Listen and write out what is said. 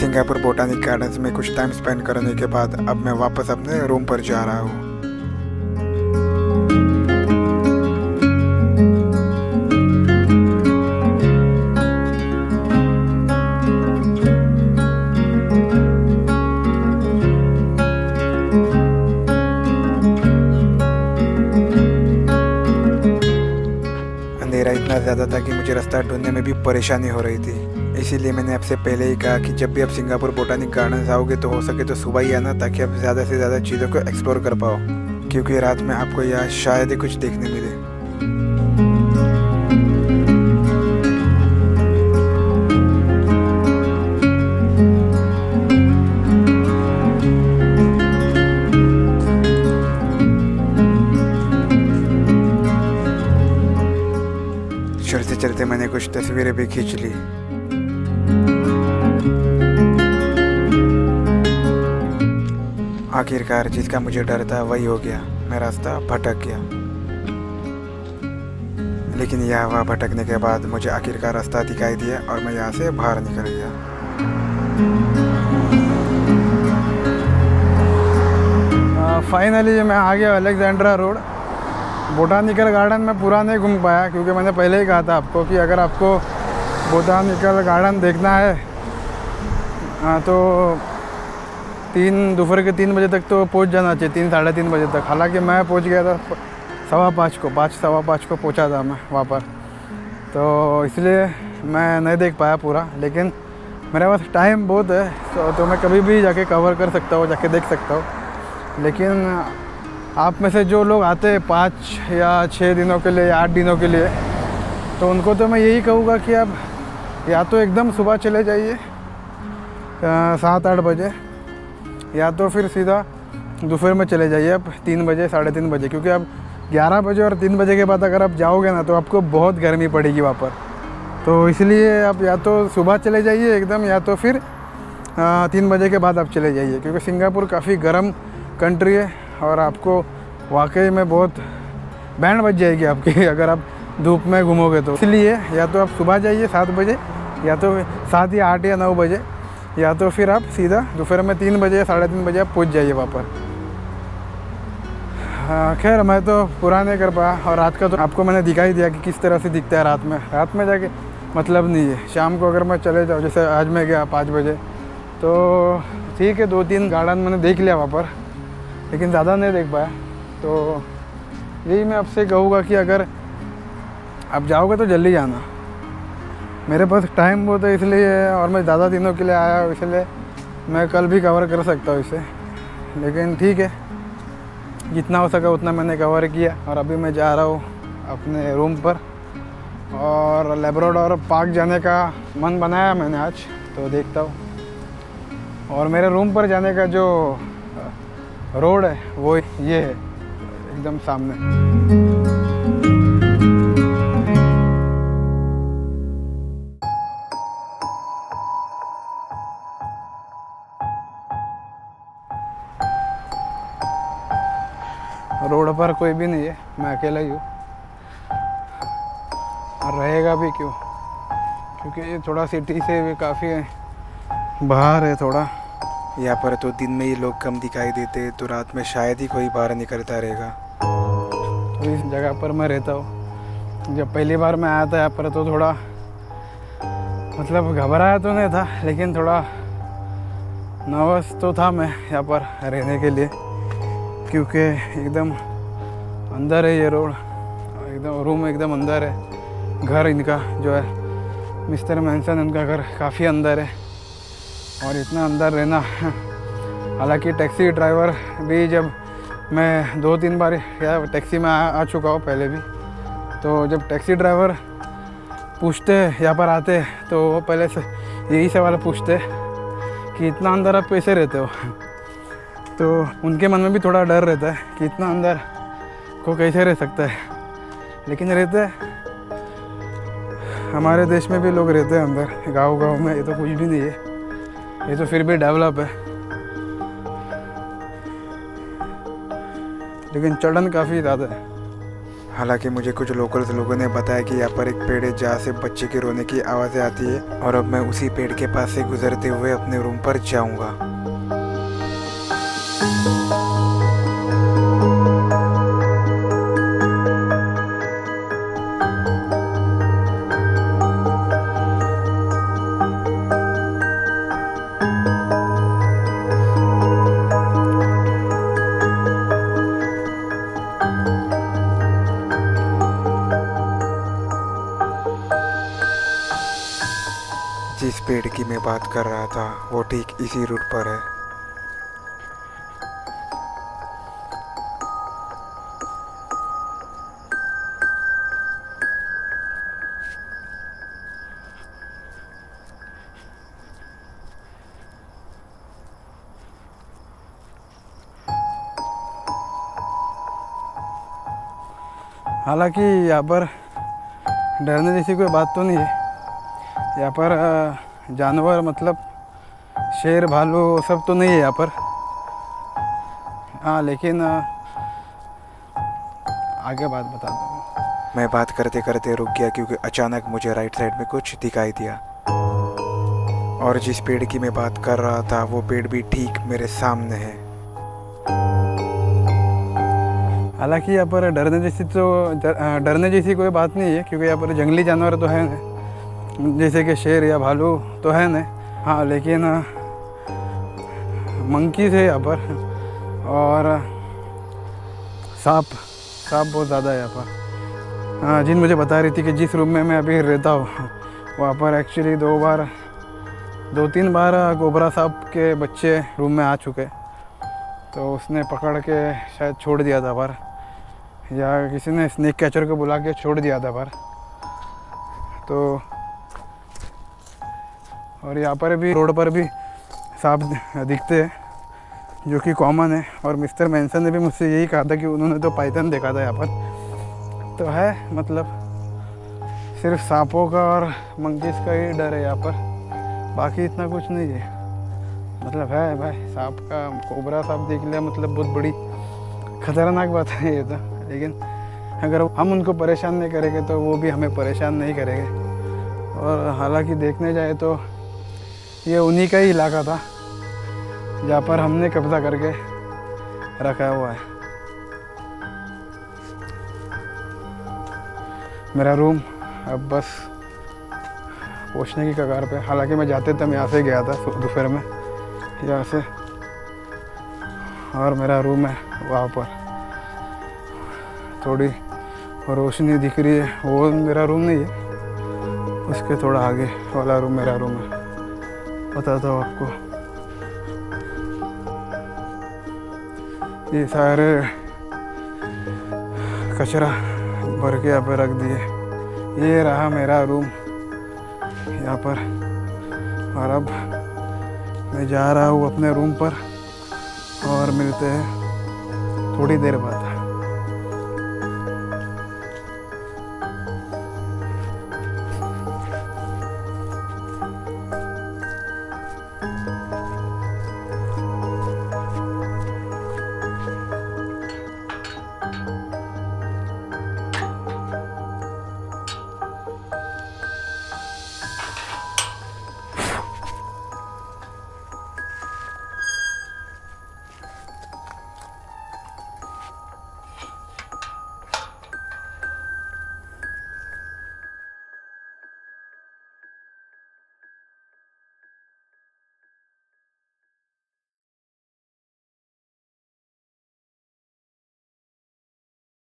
Singapore botanic gardens में कुछ time spend करने के बाद अब मैं वापस अपने रूम पर जा रहा हूँ। अंधेरा इतना ज़्यादा था कि मुझे रास्ता ढूँढने में भी परेशानी हो रही थी। इसीलिए मैंने आपसे पहले ही कहा कि जब भी आप सिंगापुर बोटानिक गार्डन्स आओगे तो हो सके तो सुबह ही आना ताकि आप ज़्यादा से ज़्यादा चीज़ों को एक्सप्लोर कर पाओ, क्योंकि रात में आपको यहाँ शायद ही कुछ देखने मिले। चलते मैंने कुछ तस्वीरें भी खींच ली। आखिरकार जिसका मुझे डर था वही हो गया। मैं रास्ता भटक गया। लेकिन यह हवा भटकने के बाद मुझे आखिरकार रास्ता दिखाई दिया और मैं यहाँ से बाहर निकल गया। फाइनली uh, मैं आ गया अलेक्जेंड्रा रोड बोटानिकल गार्डन में पूरा नहीं घूम पाया क्योंकि मैंने पहले ही कहा था आपको कि अगर आपको बोटानिकल गार्डन देखना है तो तीन दोपहर के तीन बजे तक तो पहुँच जाना चाहिए तीन साढ़े तीन बजे तक। हालाँकि मैं पहुँच गया था सवा पाँच को पाँच सवा पाँच को पहुँचा था मैं वहाँ पर। तो इसलिए मैं नहीं देख पाया पूरा लेकिन मेरे पास टाइम बहुत है तो, तो मैं कभी भी जाके कवर कर सकता हूँ जाके देख सकता हूँ। लेकिन आप में से जो लोग आते हैं पाँच या छः दिनों के लिए या आठ दिनों के लिए तो उनको तो मैं यही कहूँगा कि आप या तो एकदम सुबह चले जाइए सात आठ बजे या तो फिर सीधा दोपहर में चले जाइए आप तीन बजे, साढ़े तीन बजे, क्योंकि आप ग्यारह बजे और तीन बजे के बाद अगर आप जाओगे ना तो आपको बहुत गर्मी पड़ेगी वहाँ पर। तो इसलिए आप या तो सुबह चले जाइए एकदम, या तो फिर तीन बजे के बाद आप चले जाइए, क्योंकि सिंगापुर काफ़ी गर्म कंट्री है और आपको वाकई में बहुत बैंड बच जाएगी आपकी अगर आप धूप में घूमोगे तो। इसलिए या तो आप सुबह जाइए सात बजे, या तो सात या आठ या नौ बजे या तो फिर आप सीधा दोपहर में तीन बजे साढ़े तीन बजे आप पहुँच जाइए वहाँ पर हाँ, खैर मैं तो पूरा नहीं कर पाया और रात का तो आपको मैंने दिखाई दिया कि किस तरह से दिखता है रात में। रात में जाके मतलब नहीं है। शाम को अगर मैं चले जाऊँ जैसे आज मैं गया पाँच बजे तो ठीक है दो तीन गार्डन मैंने देख लिया वहाँ पर लेकिन ज़्यादा नहीं देख पाया। तो यही मैं आपसे कहूँगा कि अगर आप जाओगे तो जल्दी जाना मेरे पास टाइम बहुत है इसलिए और मैं ज़्यादा दिनों के लिए आया हूँ, इसलिए मैं कल भी कवर कर सकता हूँ इसे। लेकिन ठीक है, जितना हो सका उतना मैंने कवर किया और अभी मैं जा रहा हूँ अपने रूम पर। और लेब्रोडोर पार्क जाने का मन बनाया मैंने आज तो देखता हूँ। और मेरे रूम पर जाने का जो रोड है, वो ये है, एकदम सामने। रोड पर कोई भी नहीं है मैं अकेला ही हूँ। और रहेगा भी क्यों? क्योंकि ये थोड़ा सिटी से भी काफ़ी बाहर है थोड़ा। यहाँ पर तो दिन में ही लोग कम दिखाई देते तो रात में शायद ही कोई बाहर निकलता रहेगा। तो इस जगह पर मैं रहता हूँ। जब पहली बार मैं आया था यहाँ पर तो थोड़ा मतलब घबराया तो नहीं था लेकिन थोड़ा नर्वस तो था मैं यहाँ पर रहने के लिए क्योंकि एकदम अंदर है ये रोड। एकदम रूम एकदम अंदर है घर इनका जो है मिस्टर मैंसन उनका घर काफ़ी अंदर है और इतना अंदर रहना हालाँकि टैक्सी ड्राइवर भी जब मैं दो तीन बार या टैक्सी में आ, आ चुका हूँ पहले भी तो जब टैक्सी ड्राइवर पूछते यहाँ पर आते तो वो पहले से यही सवाल पूछते कि इतना अंदर आप कैसे रहते हो? तो उनके मन में भी थोड़ा डर रहता है कि इतना अंदर को कैसे रह सकता है? लेकिन रहते हैं। हमारे देश में भी लोग रहते हैं अंदर गाँव गाँव में, ये तो कुछ भी नहीं है। ये तो फिर भी डेवलप है। लेकिन चढ़न काफ़ी ज़्यादा है। हालाँकि मुझे कुछ लोकल्स लोगों ने बताया कि यहाँ पर एक पेड़ है, जहाँ से बच्चे के रोने की आवाज़ें आती है। और अब मैं उसी पेड़ के पास से गुजरते हुए अपने रूम पर जाऊँगा। जिस पेड़ की मैं बात कर रहा था, वो ठीक इसी रूट पर है। हालाँकि यहाँ पर डरने जैसी कोई बात तो नहीं है। यहाँ पर जानवर मतलब शेर भालू सब तो नहीं है यहाँ पर। हाँ लेकिन आगे बात बता दूँ। मैं बात करते करते रुक गया क्योंकि अचानक मुझे राइट साइड में कुछ दिखाई दिया। और जिस पेड़ की मैं बात कर रहा था वो पेड़ भी ठीक मेरे सामने है। हालाँकि यहाँ पर डरने जैसी तो डरने जैसी कोई बात नहीं है क्योंकि यहाँ पर जंगली जानवर तो है। जैसे कि शेर या भालू तो है नहीं। हाँ लेकिन मंकी है यहाँ पर और सांप सांप बहुत ज़्यादा है यहाँ पर। हाँ जिन मुझे बता रही थी कि जिस रूम में मैं अभी रहता हूँ, वहाँ पर एक्चुअली दो बार, दो तीन बार गोबरा सांप के बच्चे रूम में आ चुके। तो उसने पकड़ के शायद छोड़ दिया था पर, या किसी ने स्नेक कैचर को बुला के छोड़ दिया था पर। तो और यहाँ पर भी, रोड पर भी सांप दिखते हैं, जो कि कॉमन है। और मिस्टर मैंसन ने भी मुझसे यही कहा था कि उन्होंने तो पाइथन देखा था यहाँ पर। तो है मतलब सिर्फ़ सांपों का और मंकीज का ही डर है यहाँ पर। बाकी इतना कुछ नहीं है। मतलब है भाई, सांप का, कोबरा सांप देख लिया मतलब बहुत बड़ी खतरनाक बात है ये तो। लेकिन अगर हम उनको परेशान नहीं करेंगे तो वो भी हमें परेशान नहीं करेंगे। और हालाँकि देखने जाए तो ये उन्हीं का ही इलाका था, जहाँ पर हमने कब्ज़ा करके रखा हुआ है। मेरा रूम अब बस पहुँचने की कगार पे हालाँकि मैं जाते तब यहाँ से गया था दोपहर में, यहाँ से। और मेरा रूम है वहाँ पर। थोड़ी रोशनी दिख रही है, वो मेरा रूम नहीं है, उसके थोड़ा आगे वाला रूम मेरा रूम है। बताता हूँ आपको। ये सारे कचरा भर के यहाँ पर रख दिए। ये रहा मेरा रूम यहाँ पर और अब मैं जा रहा हूँ अपने रूम पर और मिलते हैं थोड़ी देर बाद।